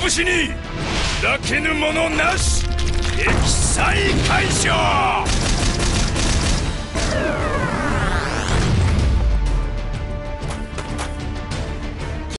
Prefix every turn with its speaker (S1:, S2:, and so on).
S1: 拳に砕けぬものなし液災解消